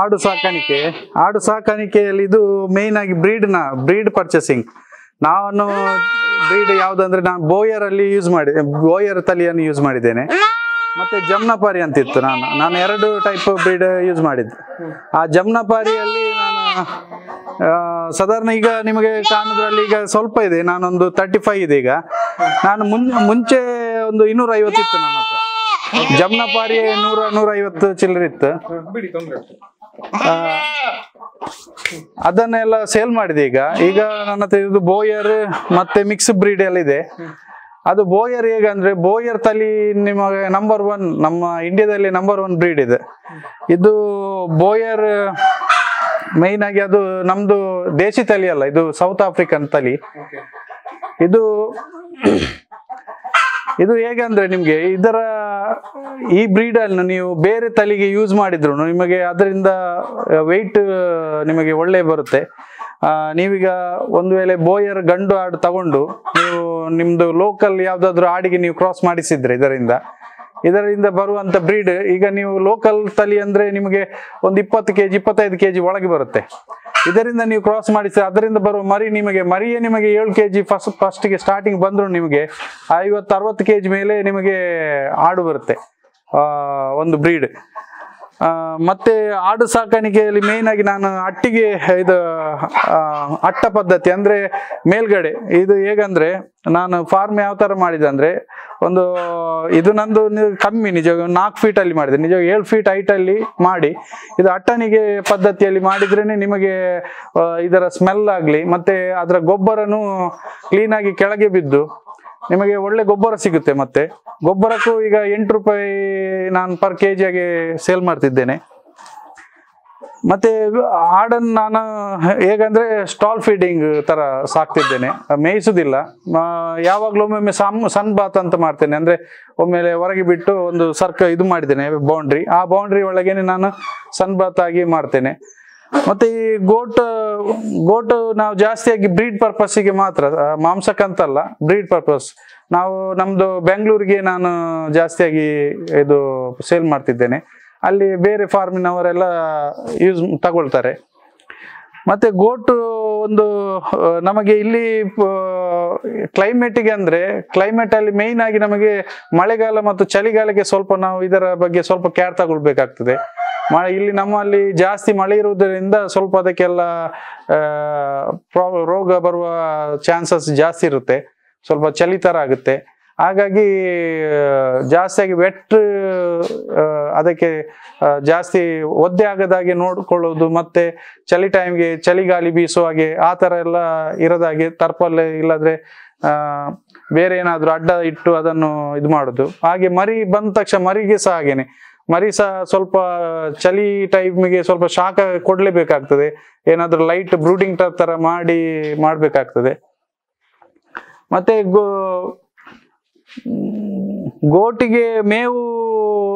ಆಡು ಸಾಕಾಣಿಕೆ. ಆಡು ಸಾಕಾಣಿಕೆಯಲ್ಲಿ ಇದು ಮೇನ್ ಆಗಿ ಬ್ರೀಡ್ನ ಬ್ರೀಡ್ ಪರ್ಚೇಸಿಂಗ್ ನಾನು ಬ್ರೀಡ್ ಯಾವ್ದಂದ್ರೆ ನಾನು ಬೋಯರ್ ಅಲ್ಲಿ ಯೂಸ್ ಮಾಡಿ ಬೋಯರ್ ತಳಿಯನ್ನು ಯೂಸ್ ಮಾಡಿದ್ದೇನೆ. ಮತ್ತೆ ಜಮ್ನಪಾರಿ ಅಂತಿತ್ತು ನಾನು. ನಾನು ಎರಡು ಟೈಪ್ ಬ್ರೀಡ್ ಯೂಸ್ ಮಾಡಿದ್ದೆ. ಆ ಜಮ್ನಪಾರಿಯಲ್ಲಿ ನಾನು ಸಾಧಾರಣ ಈಗ ನಿಮಗೆ ಕಾಣೋದ್ರಲ್ಲಿ ಈಗ ಸ್ವಲ್ಪ ಇದೆ. ನಾನೊಂದು ತರ್ಟಿ ಫೈವ್ ಇದೆ ಈಗ. ನಾನು ಮುಂಚೆ ಒಂದು ಇನ್ನೂರ ಐವತ್ತು ಇತ್ತು ನನ್ನ ಹತ್ರ ಜಮ್ನಪಾರಿ ನೂರ ನೂರ ಐವತ್ತು ಚಿಲ್ಲರ್ ಇತ್ತು. ಅದನ್ನೆಲ್ಲ ಸೇಲ್ ಮಾಡಿದೆ ಈಗ. ಈಗ ನನ್ನ ಹತ್ರ ಇದು ಬೋಯರ್ ಮತ್ತೆ ಮಿಕ್ಸ್ ಬ್ರೀಡ್ ಎಲ್ಲ ಇದೆ. ಅದು ಬೋಯರ್ ಹೇಗಂದ್ರೆ ಬೋಯರ್ ತಲಿ ನಿಮಗೆ ನಂಬರ್ ಒನ್ ನಮ್ಮ ಇಂಡಿಯಾದಲ್ಲಿ ನಂಬರ್ ಒನ್ ಬ್ರೀಡ್ ಇದೆ. ಇದು ಬೋಯರ್ ಮೈನ್ ಆಗಿ ಅದು ನಮ್ದು ದೇಶಿ ತಲಿ ಅಲ್ಲ ಇದು ಸೌತ್ ಆಫ್ರಿಕನ್ ತಲಿ. Okay. ಇದು ಹೇಗೆ ಅಂದ್ರೆ ನಿಮ್ಗೆ ಇದರ ಈ ಬ್ರೀಡ್ ಅನ್ನು ನೀವು ಬೇರೆ ತಲೆಗೆ ಯೂಸ್ ಮಾಡಿದ್ರು ನಿಮಗೆ ಅದರಿಂದ ವೆಯ್ಟ್ ನಿಮಗೆ ಒಳ್ಳೆ ಬರುತ್ತೆ. ನೀವೀಗ ಒಂದು ವೇಳೆ ಬೋಯರ್ ಗಂಡು ಹಾಡು ತಗೊಂಡು ನೀವು ನಿಮ್ದು ಲೋಕಲ್ ಯಾವ್ದಾದ್ರು ಆಡಿಗೆ ನೀವು ಕ್ರಾಸ್ ಮಾಡಿಸಿದ್ರೆ ಇದರಿಂದ ಇದರಿಂದ ಬರುವಂತ ಬ್ರೀಡ್ ಈಗ ನೀವು ಲೋಕಲ್ ತಲಿ ಅಂದ್ರೆ ನಿಮಗೆ ಒಂದು ಇಪ್ಪತ್ತು ಕೆಜಿ, ಇಪ್ಪತ್ತೈದು ಕೆಜಿ ಒಳಗೆ ಬರುತ್ತೆ. ಇದರಿಂದ ನೀವು ಕ್ರಾಸ್ ಮಾಡಿಸಿ ಅದರಿಂದ ಬರುವ ಮರಿ ನಿಮಗೆ, ಮರಿಯೇ ನಿಮಗೆ ಏಳು ಕೆ ಜಿ ಫಸ್ಟ್ ಫಸ್ಟಿಗೆ ಸ್ಟಾರ್ಟಿಂಗ್ ಬಂದ್ರು ನಿಮಗೆ ಐವತ್ತು, ಅರವತ್ತು ಕೆಜಿ ಮೇಲೆ ನಿಮಗೆ ಆಡು ಬರುತ್ತೆ ಒಂದು ಬ್ರೀಡ್ ಮತ್ತೆ ಆಡು ಸಾಕಾಣಿಕೆಯಲ್ಲಿ ಮೇನ್ ಆಗಿ ನಾನು ಅಟ್ಟಿಗೆ ಇದು ಅಟ್ಟ ಪದ್ಧತಿ ಅಂದ್ರೆ ಮೇಲ್ಗಡೆ. ಇದು ಹೇಗಂದ್ರೆ, ನಾನು ಫಾರ್ಮ್ ಯಾವ ತರ ಮಾಡಿದೆ ಅಂದ್ರೆ, ಒಂದು, ಇದು ನಂದು ಕಮ್ಮಿ ನಿಜ ನಾಲ್ಕು ಫೀಟ್ ಅಲ್ಲಿ ಮಾಡಿದೆ. ನಿಜ ಏಳು ಫೀಟ್ ಹೈಟ್ ಅಲ್ಲಿ ಮಾಡಿ, ಇದು ಅಟ್ಟಣಿಗೆ ಪದ್ಧತಿಯಲ್ಲಿ ಮಾಡಿದ್ರೇನೆ ನಿಮಗೆ ಇದರ ಸ್ಮೆಲ್ ಆಗ್ಲಿ, ಮತ್ತೆ ಅದರ ಗೊಬ್ಬರನು ಕ್ಲೀನ್ ಆಗಿ ಕೆಳಗೆ ಬಿದ್ದು ನಿಮಗೆ ಒಳ್ಳೆ ಗೊಬ್ಬರ ಸಿಗುತ್ತೆ ಮತ್ತೆ. ಗೊಬ್ಬರಕ್ಕೂ ಈಗ ಎಂಟು ರೂಪಾಯಿ ನಾನು ಪರ್ ಕೆ ಜಿಯಾಗೆ ಸೇಲ್ ಮಾಡ್ತಿದ್ದೇನೆ. ಮತ್ತೆ ಆಡನ್ನು ನಾನು ಹೇಗಂದ್ರೆ ಸ್ಟಾಲ್ ಫೀಡಿಂಗ್ ತರ ಸಾಕ್ತಿದ್ದೇನೆ. ಮೇಯಿಸುದಿಲ್ಲ. ಯಾವಾಗಲೂ ಒಮ್ಮೊಮ್ಮೆ ಸಮ್ ಸನ್ ಬಾತ್ ಅಂತ ಮಾಡ್ತೇನೆ. ಅಂದ್ರೆ ಒಮ್ಮೆಲೆ ಹೊರಗೆ ಬಿಟ್ಟು ಒಂದು ಸರ್ಕ ಇದು ಮಾಡಿದ್ದೇನೆ ಬೌಂಡ್ರಿ ಆ ಬೌಂಡ್ರಿ ಒಳಗೇನೆ ನಾನು ಸನ್ ಬಾತ್ ಆಗಿ ಮಾಡ್ತೇನೆ. ಮತ್ತೆ ಈ ಗೋಟ್ ಗೋಟ್ ನಾವು ಜಾಸ್ತಿಯಾಗಿ ಬ್ರೀಡ್ ಪರ್ಪಸ್ಸಿಗೆ ಮಾತ್ರ ಮಾಂಸಕ್ಕಂತಲ್ಲ ಬ್ರೀಡ್ ಪರ್ಪಸ್ ನಾವು ನಮ್ದು ಬೆಂಗಳೂರಿಗೆ ನಾನು ಜಾಸ್ತಿಯಾಗಿ ಇದು ಸೇಲ್ ಮಾಡ್ತಿದ್ದೇನೆ. ಅಲ್ಲಿ ಬೇರೆ ಫಾರ್ಮಿನವರೆಲ್ಲ ಯೂಸ್ ತಗೊಳ್ತಾರೆ. ಮತ್ತೆ ಗೋಟು ಒಂದು ನಮಗೆ ಇಲ್ಲಿ ಕ್ಲೈಮೇಟಿಗೆ ಅಂದ್ರೆ ಕ್ಲೈಮೇಟ್ ಅಲ್ಲಿ ಮೇಯ್ನ್ ಆಗಿ ನಮಗೆ ಮಳೆಗಾಲ ಮತ್ತು ಚಳಿಗಾಲಕ್ಕೆ ಸ್ವಲ್ಪ ನಾವು ಇದರ ಬಗ್ಗೆ ಸ್ವಲ್ಪ ಕೇರ್ ತಗೊಳ್ಬೇಕಾಗ್ತದೆ. ಮಳೆ, ಇಲ್ಲಿ ನಮ್ಮಲ್ಲಿ ಜಾಸ್ತಿ ಮಳೆ ಇರುವುದರಿಂದ ಸ್ವಲ್ಪ ಅದಕ್ಕೆಲ್ಲ ರೋಗ ಬರುವ ಚಾನ್ಸಸ್ ಜಾಸ್ತಿ ಇರುತ್ತೆ. ಸ್ವಲ್ಪ ಚಳಿ ತರ ಆಗುತ್ತೆ. ಹಾಗಾಗಿ ಜಾಸ್ತಿಯಾಗಿ ವೆಟ್ ಅದಕ್ಕೆ ಜಾಸ್ತಿ ಒದ್ದೆ ಆಗದಾಗೆ ನೋಡ್ಕೊಳ್ಳೋದು ಮತ್ತೆ ಚಳಿ ಟೈಮ್ಗೆ ಚಳಿಗಾಲಿ ಬೀಸೋ ಹಾಗೆ ಆ ಥರ ಎಲ್ಲ ಇರೋದಾಗೆ ತರ್ಪಲ್ ಇಲ್ಲದ್ರೆ ಬೇರೆ ಏನಾದರೂ ಅಡ್ಡ ಇಟ್ಟು ಅದನ್ನು ಇದು ಮಾಡುದು. ಹಾಗೆ ಮರಿ ಬಂದ ತಕ್ಷಣ ಮರಿಗೆ ಸಹ ಹಾಗೇನೆ. ಮರಿ ಸಹ ಸ್ವಲ್ಪ ಚಳಿ ಟೈಮಿಗೆ ಸ್ವಲ್ಪ ಶಾಖ ಕೊಡಲೇಬೇಕಾಗ್ತದೆ. ಏನಾದರೂ ಲೈಟ್ ಬ್ರೂಡಿಂಗ್ ತರ ಮಾಡಿ ಮಾಡಬೇಕಾಗ್ತದೆ. ಮತ್ತೆ ಗೋ ಗೋಟಿಗೆ ಮೇವು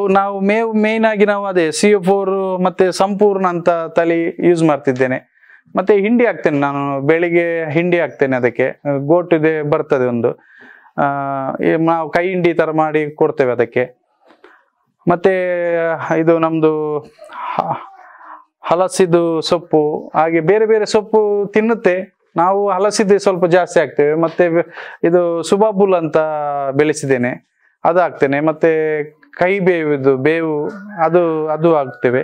ನಾವು ಮೇವು ಮೇಯ್ನ್ ಆಗಿ ನಾವು ಅದೇ ಸಿ ಫೋರ್ ಮತ್ತೆ ಸಂಪೂರ್ಣ ಅಂತ ತಳಿ ಯೂಸ್ ಮಾಡ್ತಿದ್ದೇನೆ. ಮತ್ತೆ ಹಿಂಡಿ ಹಾಕ್ತೇನೆ ನಾನು, ಬೆಳಿಗ್ಗೆ ಹಿಂಡಿ ಹಾಕ್ತೇನೆ ಅದಕ್ಕೆ. ಗೋಟಿದೆ ಬರ್ತದೆ ಒಂದು. ನಾವು ಕೈ ಹಿಂಡಿ ತರ ಮಾಡಿ ಕೊಡ್ತೇವೆ ಅದಕ್ಕೆ. ಮತ್ತೆ, ಇದು ನಮ್ದು ಹಲಸಿದ್ದು ಹಲಸಿದು ಸೊಪ್ಪು, ಹಾಗೆ ಬೇರೆ ಬೇರೆ ಸೊಪ್ಪು ತಿನ್ನುತ್ತೆ. ನಾವು ಹಲಸಿದ್ದು ಸ್ವಲ್ಪ ಜಾಸ್ತಿ ಆಗ್ತೇವೆ ಮತ್ತೆ ಇದು ಸುಬಾಬುಲ್ ಅಂತ ಬೆಳೆಸಿದ್ದೇನೆ. ಅದು ಹಾಕ್ತೇನೆ. ಮತ್ತೆ ಕೈ ಬೇವಿದ್ದು ಬೇವು, ಅದು ಅದು ಆಗ್ತೇವೆ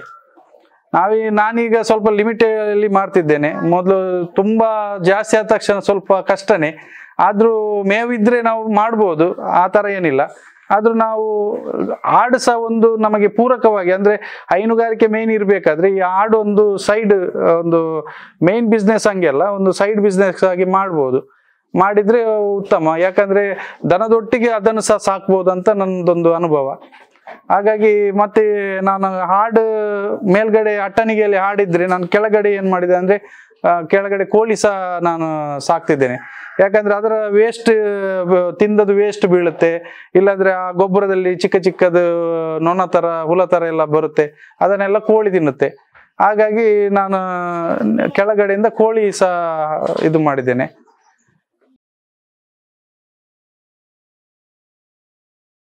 ನಾವೀ, ನಾನೀಗ ಸ್ವಲ್ಪ ಲಿಮಿಟ್ ಅಲ್ಲಿ ಮಾಡ್ತಿದ್ದೇನೆ ಮೊದಲು ತುಂಬ ಜಾಸ್ತಿ ಆದ ತಕ್ಷಣ ಸ್ವಲ್ಪ ಕಷ್ಟನೇ. ಆದರೂ ಮೇವಿದ್ರೆ ನಾವು ಮಾಡ್ಬೋದು. ಆ ಥರ ಏನಿಲ್ಲ. ಆದ್ರೂ ನಾವು ಹಾಡು ಸಹ ಒಂದು ನಮಗೆ ಪೂರಕವಾಗಿ, ಅಂದ್ರೆ ಹೈನುಗಾರಿಕೆ ಮೇನ್ ಇರಬೇಕಾದ್ರೆ ಈ ಹಾಡು ಒಂದು ಸೈಡ್ ಒಂದು ಮೇನ್ ಬಿಸ್ನೆಸ್ ಹಂಗೆಲ್ಲ, ಒಂದು ಸೈಡ್ ಬಿಸ್ನೆಸ್ ಆಗಿ ಮಾಡ್ಬೋದು. ಮಾಡಿದ್ರೆ ಉತ್ತಮ, ಯಾಕಂದ್ರೆ ದನದೊಟ್ಟಿಗೆ ಅದನ್ನು ಸಹ ಸಾಕ್ಬೋದು ಅಂತ ನನ್ನದೊಂದು ಅನುಭವ. ಹಾಗಾಗಿ ಮತ್ತೆ ನಾನು ಹಾಡು ಮೇಲ್ಗಡೆ ಅಟ್ಟಣಿಗೆಯಲ್ಲಿ ಹಾಡಿದ್ರೆ ನಾನು ಕೆಳಗಡೆ ಏನು ಮಾಡಿದೆ ಅಂದ್ರೆ ಕೆಳಗಡೆ ಕೋಳಿ ಸಹ ನಾನು ಸಾಕ್ತಿದ್ದೇನೆ. ಯಾಕಂದ್ರೆ ಅದರ ವೇಸ್ಟ್ ತಿಂದದ್ದು ವೇಸ್ಟ್ ಬೀಳುತ್ತೆ. ಇಲ್ಲಾಂದ್ರೆ ಆ ಗೊಬ್ಬರದಲ್ಲಿ ಚಿಕ್ಕ ಚಿಕ್ಕದು ನೊಣ ತರ ಹುಲ ತರ ಎಲ್ಲ ಬರುತ್ತೆ. ಅದನ್ನೆಲ್ಲ ಕೋಳಿ ತಿನ್ನುತ್ತೆ. ಹಾಗಾಗಿ ನಾನು ಕೆಳಗಡೆಯಿಂದ ಕೋಳಿ ಸಹ ಇದು ಮಾಡಿದ್ದೇನೆ.